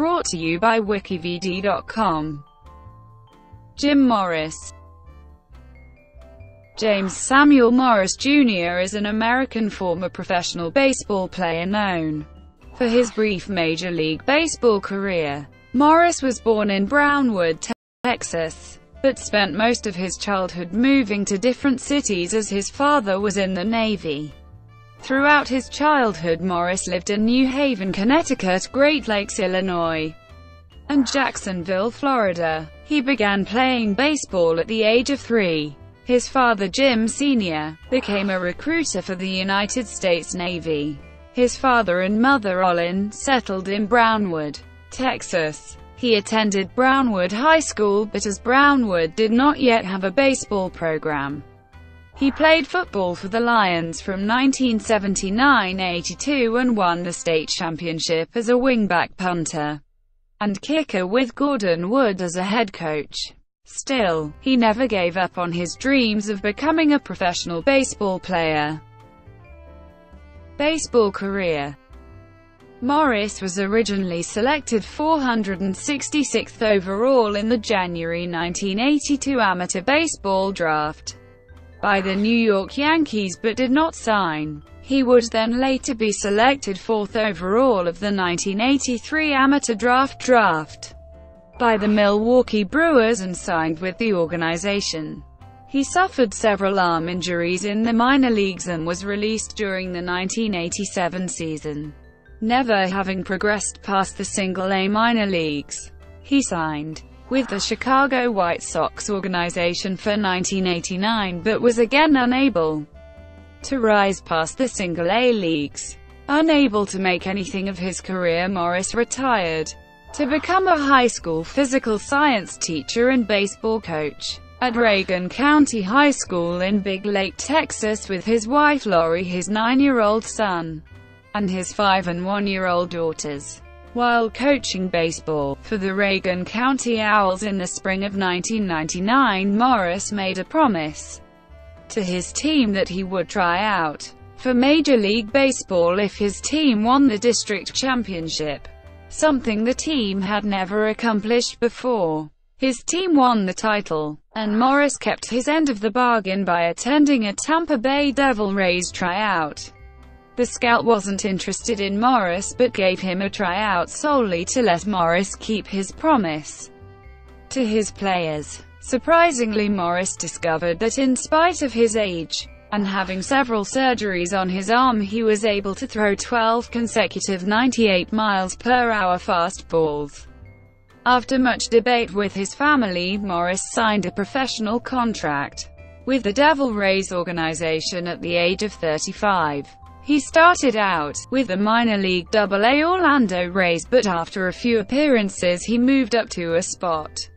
Brought to you by wikividi.com. Jim Morris James Samuel Morris Jr. is an American former professional baseball player known for his brief Major League Baseball career. Morris was born in Brownwood, Texas, but spent most of his childhood moving to different cities as his father was in the Navy. Throughout his childhood Morris lived in New Haven, Connecticut, Great Lakes, Illinois, and Jacksonville, Florida. He began playing baseball at the age of three. His father Jim Sr. became a recruiter for the United States Navy. His father and mother Olline settled in Brownwood, Texas. He attended Brownwood High School, but as Brownwood did not yet have a baseball program, he played football for the Lions from 1979-82 and won the state championship as a wingback punter and kicker with Gordon Wood as a head coach. Still, he never gave up on his dreams of becoming a professional baseball player. Baseball career Morris was originally selected 466th overall in the January 1982 amateur baseball draft by the New York Yankees but did not sign. He would then later be selected 4th overall of the 1983 amateur draft draft by the Milwaukee Brewers and signed with the organization. He suffered several arm injuries in the minor leagues and was released during the 1987 season, never having progressed past the single-A minor leagues. He signed with the Chicago White Sox organization for 1989 but was again unable to rise past the single-A leagues. Unable to make anything of his career Morris retired to become a high school physical science teacher and baseball coach at Reagan County High School in Big Lake, Texas with his wife Lori, his nine-year-old son, and his five- and one-year-old daughters. While coaching baseball for the Reagan County Owls in the spring of 1999, Morris made a promise to his team that he would try out for Major League Baseball if his team won the district championship something the team had never accomplished before. His team won the title, and Morris kept his end of the bargain by attending a Tampa Bay Devil Rays tryout. The scout wasn't interested in Morris but gave him a tryout solely to let Morris keep his promise to his players. Surprisingly Morris discovered that in spite of his age, and having several surgeries on his arm he was able to throw 12 consecutive 98 miles per hour fastballs. After much debate with his family, Morris signed a professional contract with the Devil Rays organization at the age of 35. He started out with the minor league AA Orlando Rays but after a few appearances he moved up to a spot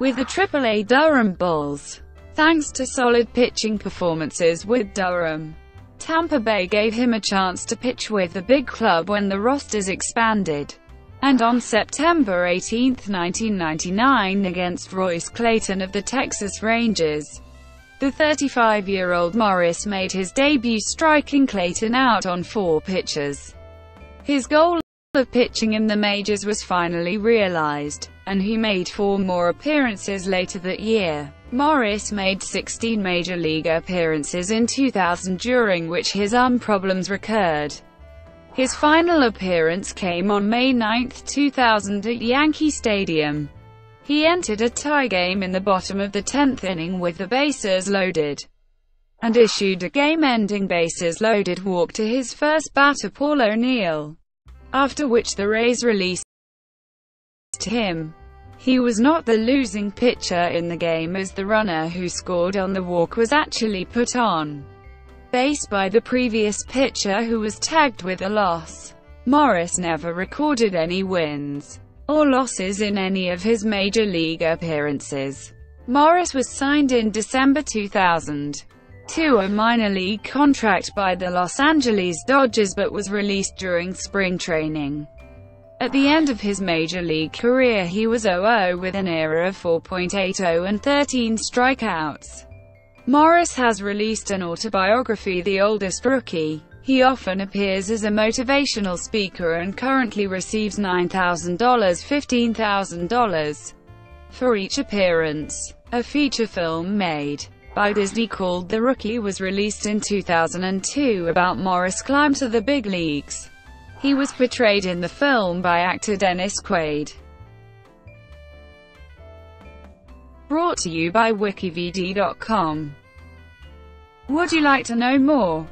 with the AAA Durham Bulls. Thanks to solid pitching performances with Durham, Tampa Bay gave him a chance to pitch with the big club when the rosters expanded. And on September 18, 1999 against Royce Clayton of the Texas Rangers, the 35-year-old Morris made his debut striking Clayton out on four pitches. His goal of pitching in the majors was finally realized, and he made four more appearances later that year. Morris made 16 major league appearances in 2000 during which his arm problems recurred. His final appearance came on May 9, 2000 at Yankee Stadium. He entered a tie game in the bottom of the 10th inning with the bases loaded and issued a game-ending bases-loaded walk to his first batter Paul O'Neill, after which the Rays released him. He was not the losing pitcher in the game as the runner who scored on the walk was actually put on base by the previous pitcher who was tagged with a loss. Morris never recorded any wins or losses in any of his major league appearances. Morris was signed in December 2000 to a minor league contract by the Los Angeles Dodgers but was released during spring training. At the end of his major league career he was 0-0 with an ERA of 4.80 and 13 strikeouts. Morris has released an autobiography The Oldest Rookie. He often appears as a motivational speaker and currently receives $9,000 $15,000 for each appearance. A feature film made by Disney called The Rookie was released in 2002 about Morris' climb to the big leagues. He was portrayed in the film by actor Dennis Quaid. Brought to you by Wikividi.com. Would you like to know more?